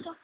stuff.